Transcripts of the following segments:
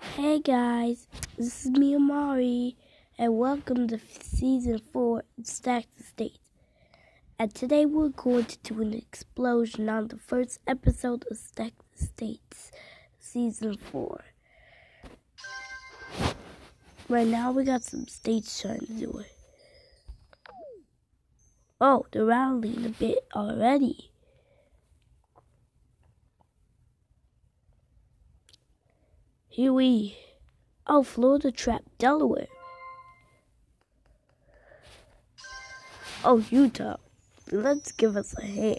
Hey guys, this is me Amari, and welcome to season 4 of Stack the States. And today we're going to do an explosion on the first episode of Stack the States, season 4. Right now we got some states trying to do it. Oh, they're rallying a bit already. Huey. Oh, Florida Trap, Delaware. Oh, Utah. Let's give us a hand.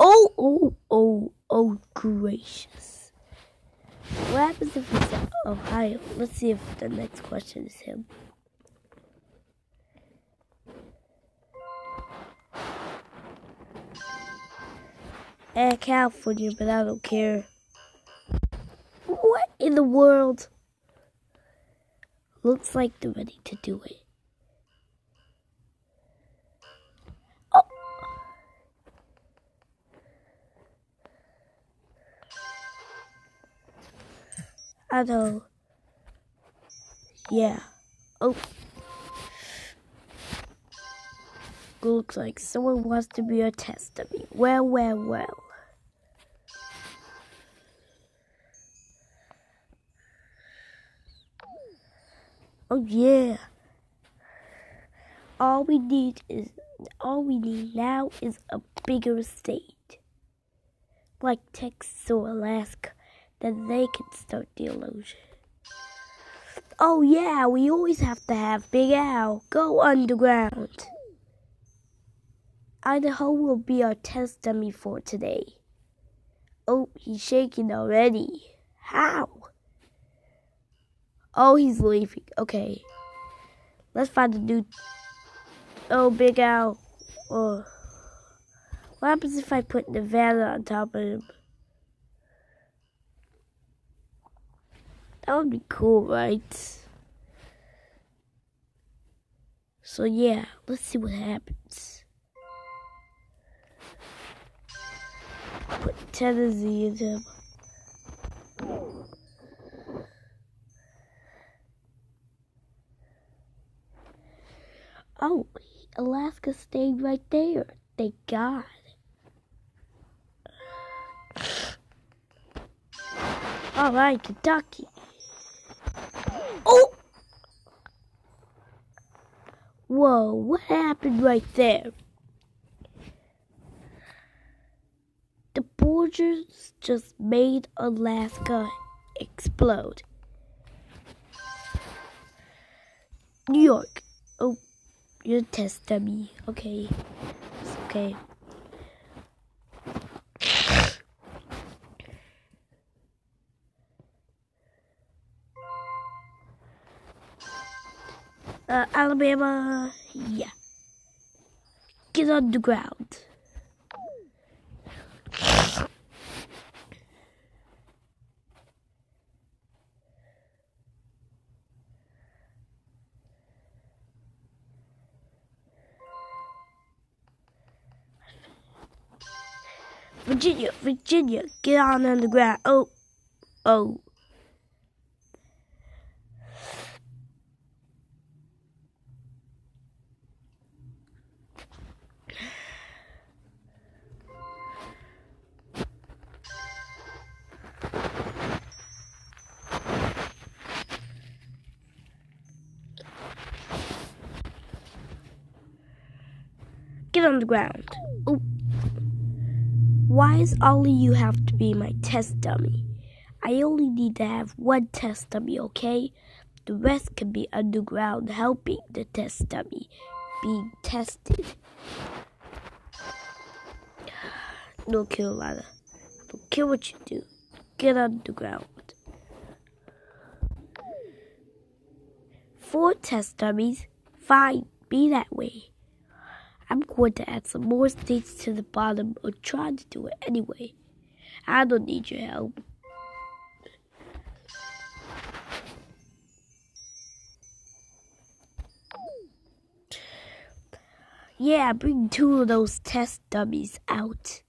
Oh, oh, oh, oh, gracious. What happens if it's Ohio? Let's see if the next question is him. Eh, California, but I don't care. In the world? Looks like they're ready to do it. Oh. I know. Yeah. Oh. Looks like someone wants to be a test of me. Well, well, well. Oh yeah. All we need is all we need now is a bigger state. Like Texas or Alaska. Then they can start the illusion. Oh yeah, we always have to have Big Al go underground. Idaho will be our test dummy for today. Oh, he's shaking already. How? Oh, he's leaving. Okay. Let's find a new. Oh, Big Al. Oh. What happens if I put Nevada on top of him? That would be cool, right? So, yeah, let's see what happens. Put Tennessee in him. Oh, Alaska stayed right there. Thank God. All right, Kentucky. Oh! Whoa, what happened right there? The borders just made Alaska explode. New York. Oh, you're a test dummy. Okay. It's okay. Uh, Alabama, yeah. Get on the ground. Virginia, get on on the ground. Oh, oh. Get on the ground. Oh. Why is only you have to be my test dummy? I only need to have one test dummy, okay? The rest can be underground helping the test dummy being tested. No Carolina. I don't care what you do. Get underground. Four test dummies. Fine, be that way. I'm going to add some more states to the bottom or try to do it anyway. I don't need your help. Yeah, bring two of those test dummies out.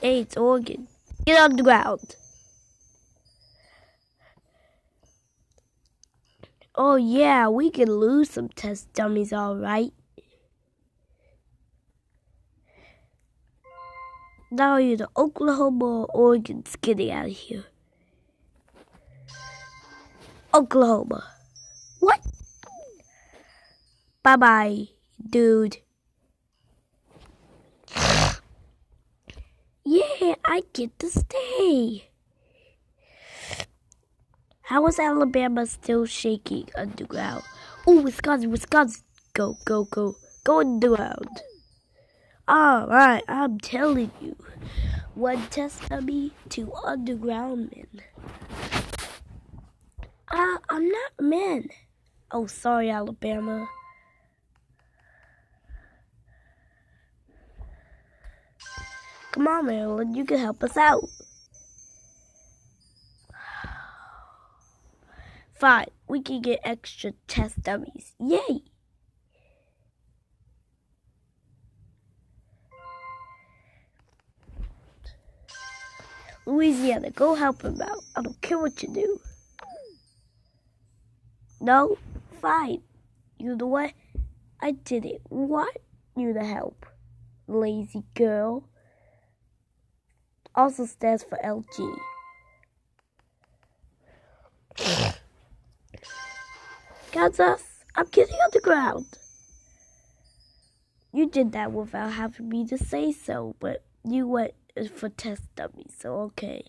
Hey, it's Oregon. Get on the ground. Oh yeah, we can lose some test dummies, alright. Now you're the Oklahoma or Oregon's getting out of here. Oklahoma. What? Bye bye, dude. Yeah, I get to stay. How is Alabama still shaking underground? Oh, Wisconsin, Wisconsin. Go, go, go. Go underground. Alright, I'm telling you. One test dummy, two underground men. Uh, I'm not men. Oh, sorry, Alabama. Come on, Maryland, you can help us out. Fine, we can get extra test dummies. Yay! Louisiana, go help him out. I don't care what you do. No? Fine. You know what? I did it. want you to help, lazy girl. Also stands for LG. Kansas, uh, I'm getting on the ground. You did that without having me to say so, but you went for test dummies, so okay.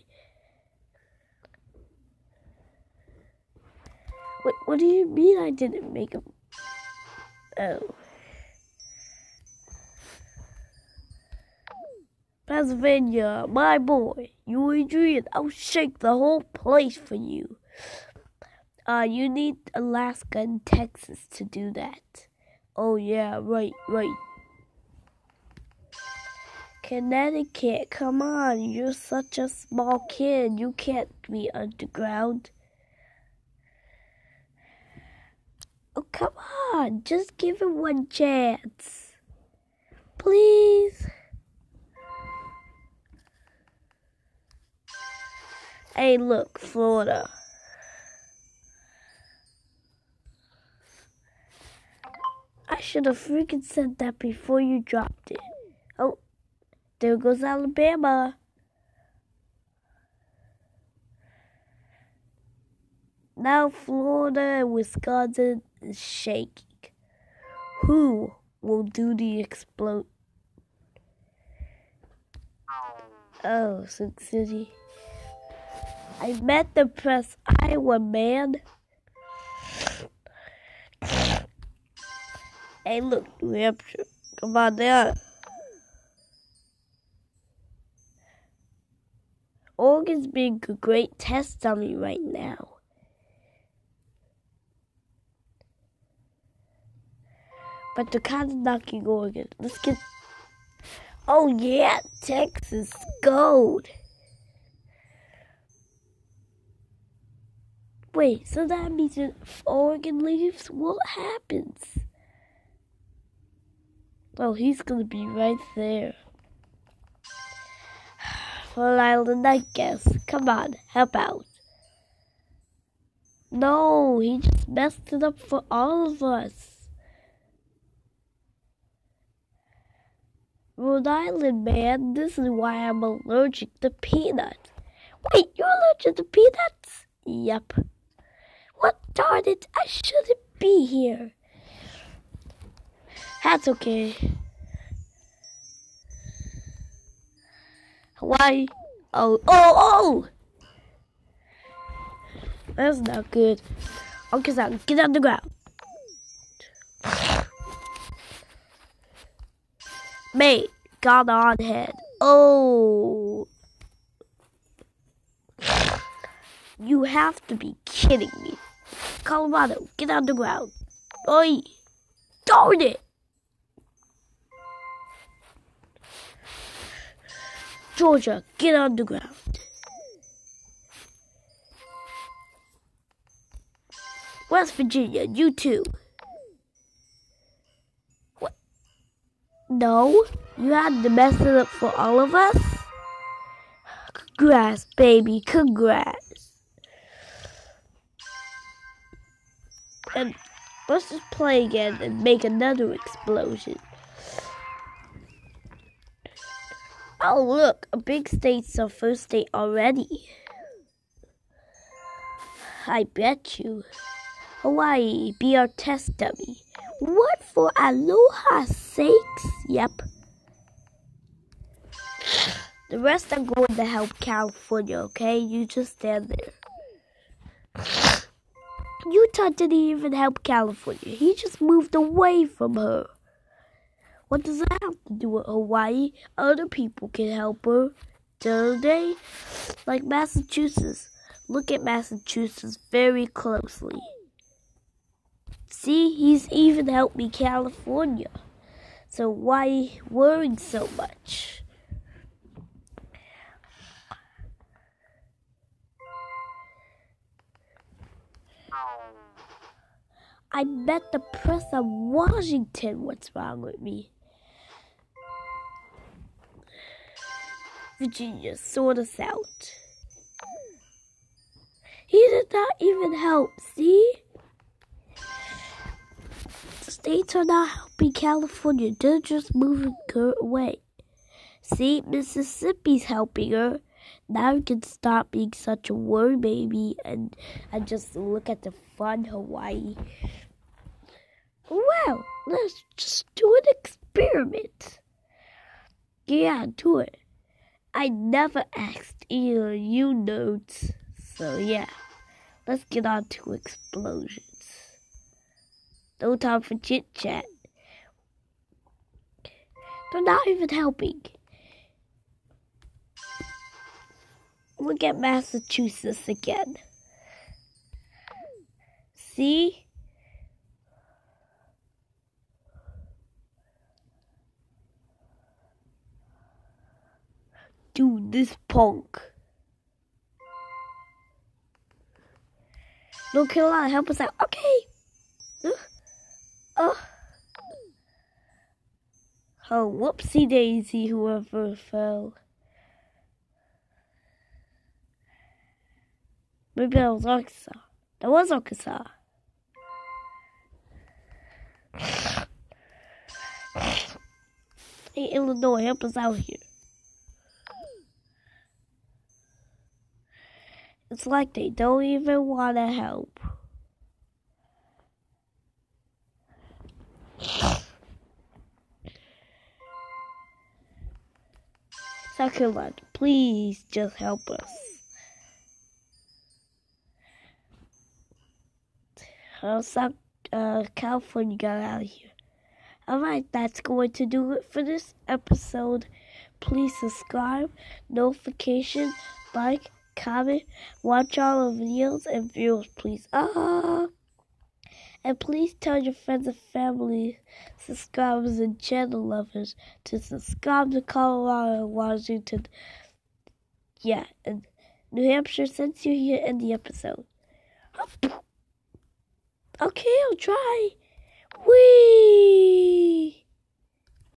Wait, what do you mean I didn't make them? Oh. Pennsylvania, my boy, you Adrian, I'll shake the whole place for you. Uh, you need Alaska and Texas to do that. Oh yeah, right, right. Connecticut, come on, you're such a small kid. You can't be underground. Oh, come on, just give it one chance. Please. Hey, look, Florida. I should have freaking said that before you dropped it. Oh, there goes Alabama. Now Florida and Wisconsin is shaking. Who will do the explode? Oh, Sioux City. I met the press Iowa man. Hey, look, New Hampshire. Come on down. Oregon's being a great test dummy right now. But kind of knocking Oregon. Let's get. Oh, yeah, Texas gold. Wait, so that means if Oregon leaves, what happens? Well, he's gonna be right there. Well, Island, I guess. Come on, help out. No, he just messed it up for all of us. Rhode Island, man, this is why I'm allergic to peanuts. Wait, you're allergic to peanuts? Yep. What darn it, I shouldn't be here. That's okay. Why? Oh, oh, oh! That's not good. Uncle Sam, get on the ground. Mate, got on head. Oh. You have to be kidding me. Colorado, get on the ground. Oi! Darn it! Georgia, get on the ground. West Virginia, you too. What? No, you had to mess it up for all of us? Congrats, baby. Congrats. And let's just play again and make another explosion. Oh, look, a big state's our first state already. I bet you. Hawaii, be our test dummy. What for aloha's sakes? Yep. The rest are going to help California, okay? You just stand there. Utah didn't even help California. He just moved away from her. What does that have to do with Hawaii? Other people can help her, don't they? Like Massachusetts. Look at Massachusetts very closely. See, he's even helped me California. So why worrying so much? I bet the press of Washington what's wrong with me. Virginia sort us out. He did not even help, see? The states are not helping California, they're just moving her away. See, Mississippi's helping her. Now you can stop being such a worry baby and, and just look at the fun Hawaii. Well, let's just do an experiment. Yeah, do it. I never asked either you notes. So yeah, let's get on to explosions. No time for chit chat. They're not even helping. Look at Massachusetts again. See? Dude, this punk. North Carolina, help us out. Okay. Uh, uh. Oh, whoopsie daisy, whoever fell. Maybe that was Arkansas. That was Arkansas. Hey, Illinois, help us out here. It's like they don't even want to help. South Carolina, please just help us. South uh, California got out of here. Alright, that's going to do it for this episode. Please subscribe, notification, like, comment, watch all the videos and views, please. Ah, and please tell your friends and family, subscribers and channel lovers to subscribe to Colorado and Washington. Yeah, and New Hampshire since you're here in the episode. Okay, I'll try. Wee.